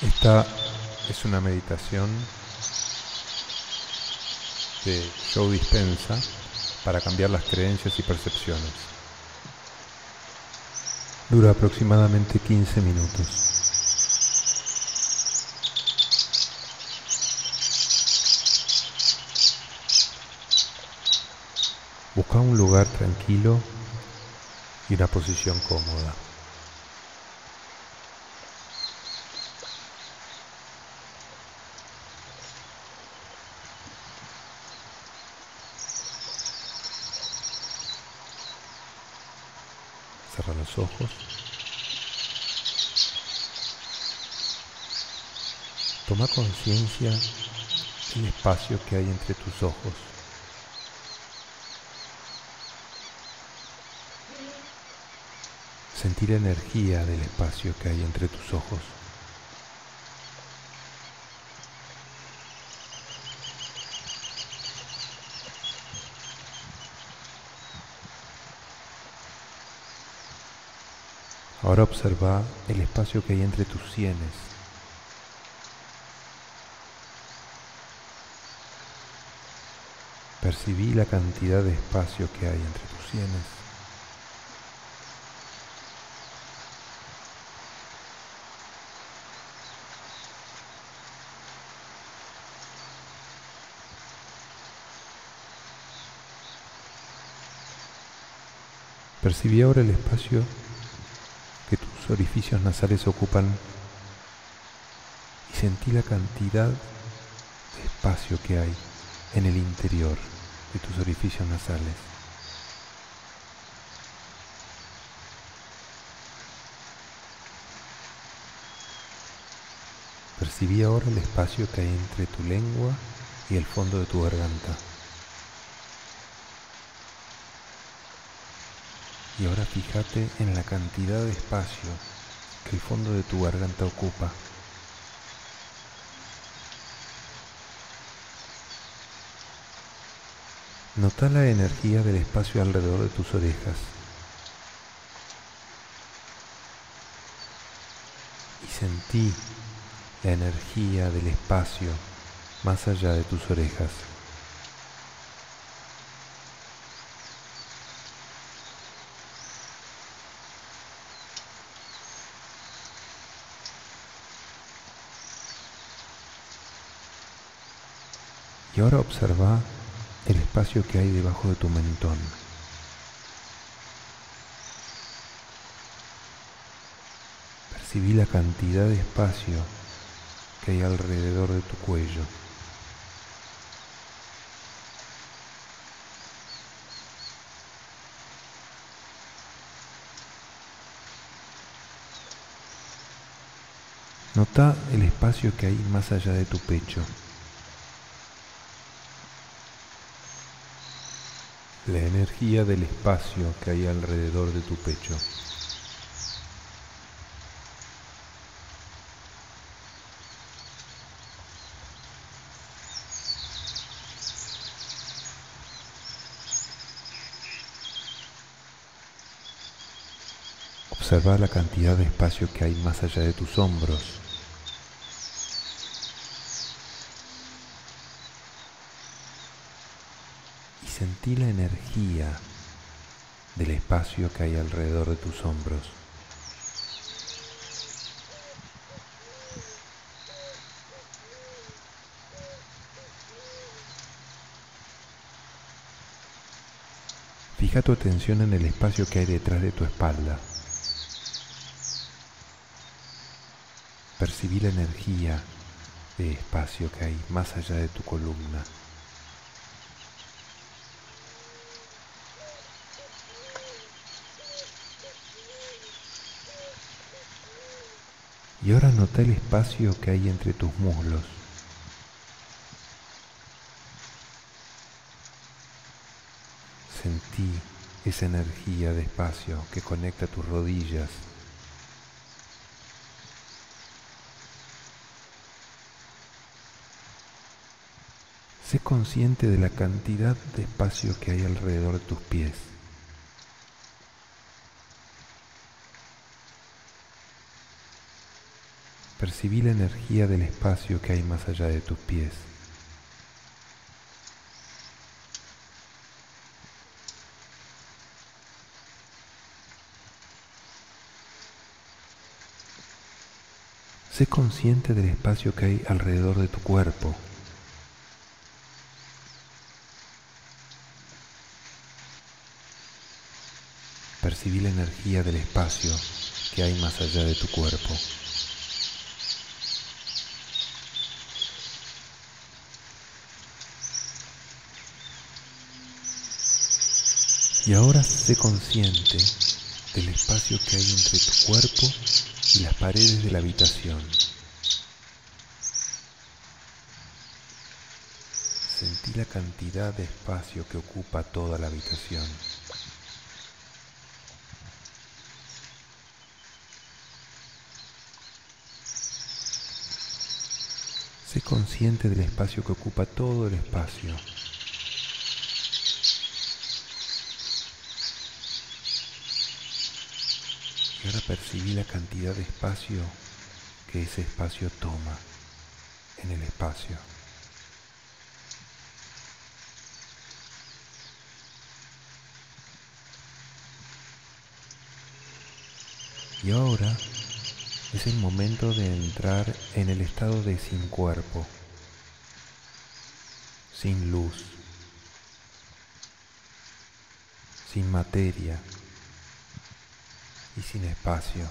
Esta es una meditación de Joe Dispensa para cambiar las creencias y percepciones. Dura aproximadamente 15 minutos. Busca un lugar tranquilo y una posición cómoda. Ojos. Toma conciencia del espacio que hay entre tus ojos. Sentir energía del espacio que hay entre tus ojos. Ahora observa el espacio que hay entre tus sienes. Percibí la cantidad de espacio que hay entre tus sienes. Percibí ahora el espacio orificios nasales ocupan y sentí la cantidad de espacio que hay en el interior de tus orificios nasales. Percibí ahora el espacio que hay entre tu lengua y el fondo de tu garganta. Y ahora fíjate en la cantidad de espacio que el fondo de tu garganta ocupa. Nota la energía del espacio alrededor de tus orejas. Y sentí la energía del espacio más allá de tus orejas. Y ahora observa el espacio que hay debajo de tu mentón. Percibí la cantidad de espacio que hay alrededor de tu cuello. Nota el espacio que hay más allá de tu pecho. La energía del espacio que hay alrededor de tu pecho. Observa la cantidad de espacio que hay más allá de tus hombros. Sentí la energía del espacio que hay alrededor de tus hombros. Fija tu atención en el espacio que hay detrás de tu espalda. Percibí la energía de espacio que hay más allá de tu columna. Y ahora nota el espacio que hay entre tus muslos. Sentí esa energía de espacio que conecta tus rodillas. Sé consciente de la cantidad de espacio que hay alrededor de tus pies. Percibí la energía del espacio que hay más allá de tus pies. Sé consciente del espacio que hay alrededor de tu cuerpo. Percibí la energía del espacio que hay más allá de tu cuerpo. Y ahora sé consciente del espacio que hay entre tu cuerpo y las paredes de la habitación. Sentí la cantidad de espacio que ocupa toda la habitación. Sé consciente del espacio que ocupa todo el espacio. Y ahora percibí la cantidad de espacio que ese espacio toma en el espacio. Y ahora es el momento de entrar en el estado de sin cuerpo, sin luz, sin materia y sin espacio,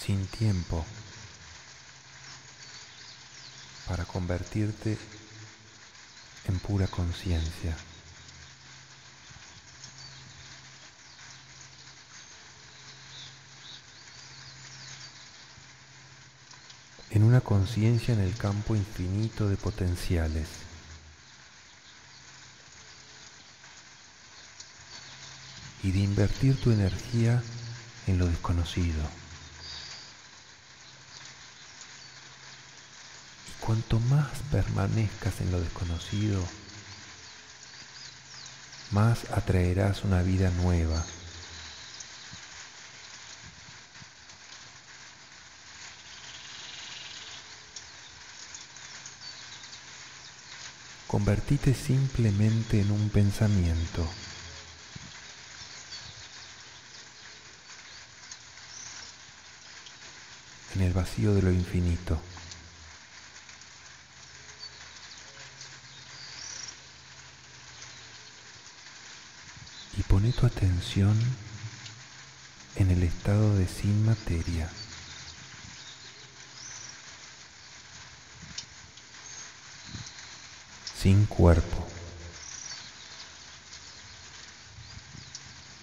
sin tiempo para convertirte en pura conciencia. en una conciencia en el campo infinito de potenciales. Y de invertir tu energía en lo desconocido. Y cuanto más permanezcas en lo desconocido, más atraerás una vida nueva Convertite simplemente en un pensamiento. En el vacío de lo infinito. Y pone tu atención en el estado de sin materia. sin cuerpo,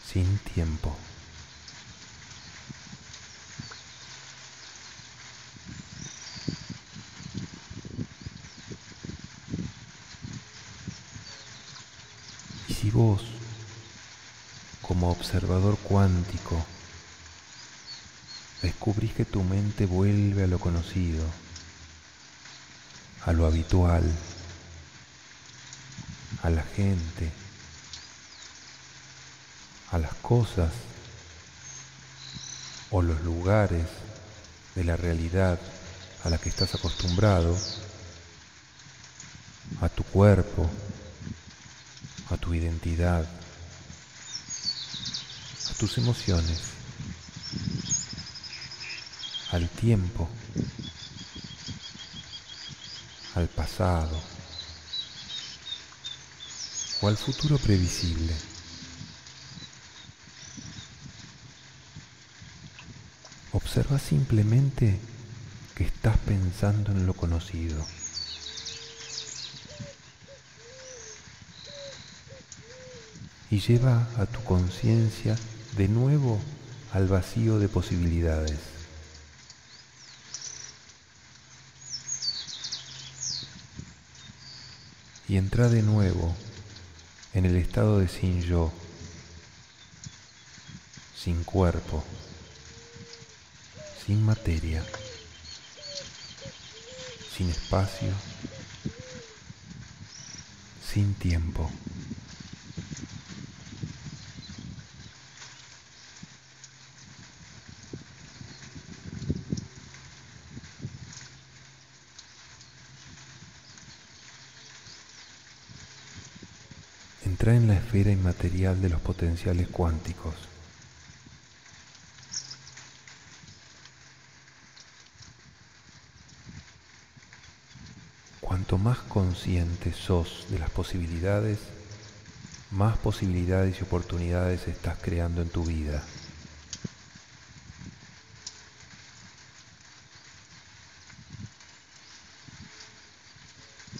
sin tiempo. Y si vos, como observador cuántico, descubrís que tu mente vuelve a lo conocido, a lo habitual, a la gente, a las cosas o los lugares de la realidad a la que estás acostumbrado, a tu cuerpo, tu identidad, a tus emociones, al tiempo, al pasado o al futuro previsible. Observa simplemente que estás pensando en lo conocido. Y lleva a tu conciencia de nuevo al vacío de posibilidades. Y entra de nuevo en el estado de sin yo, sin cuerpo, sin materia, sin espacio, sin tiempo. En la esfera inmaterial de los potenciales cuánticos. Cuanto más consciente sos de las posibilidades, más posibilidades y oportunidades estás creando en tu vida.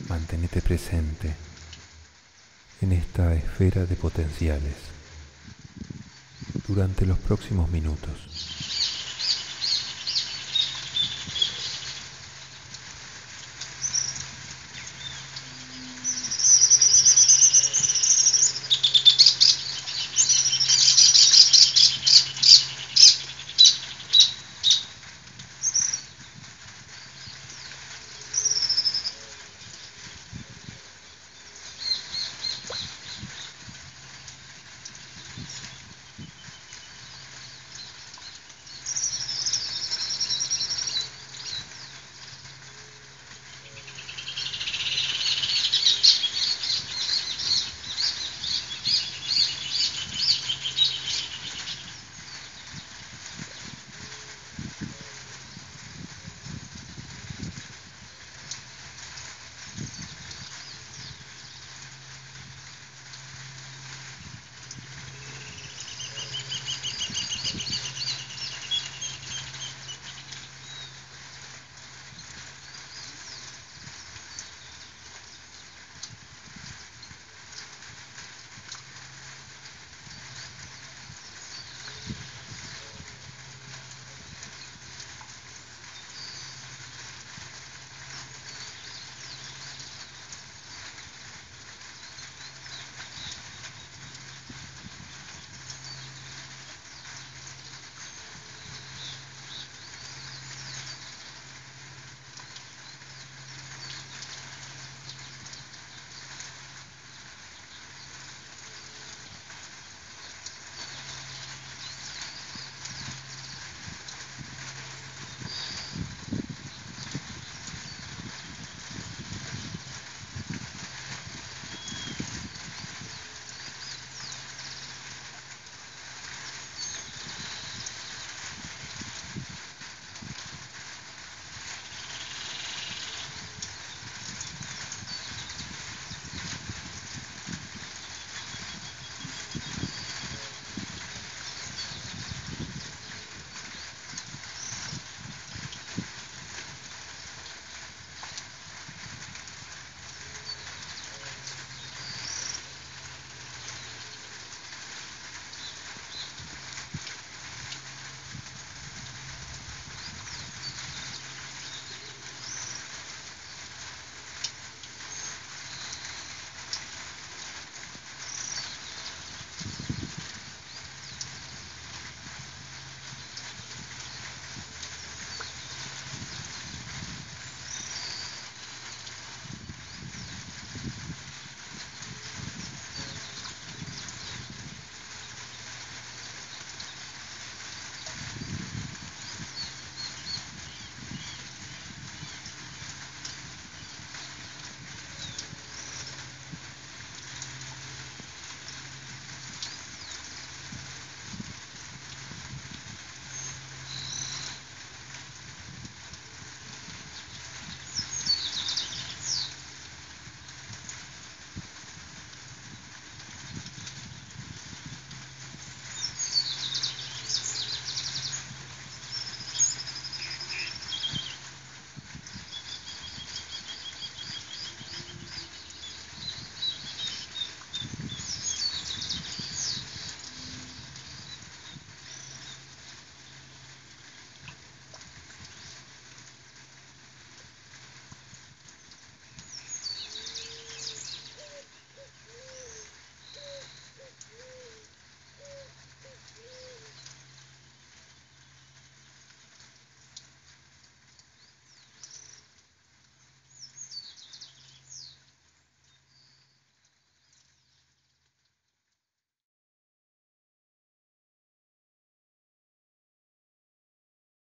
Mantenete presente en esta esfera de potenciales durante los próximos minutos.